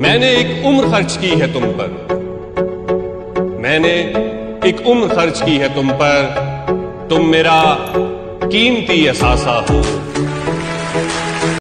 मैंने एक उम्र खर्च की है तुम पर। मैंने एक उम्र खर्च की है तुम पर। तुम मेरा कीमती असासा हो।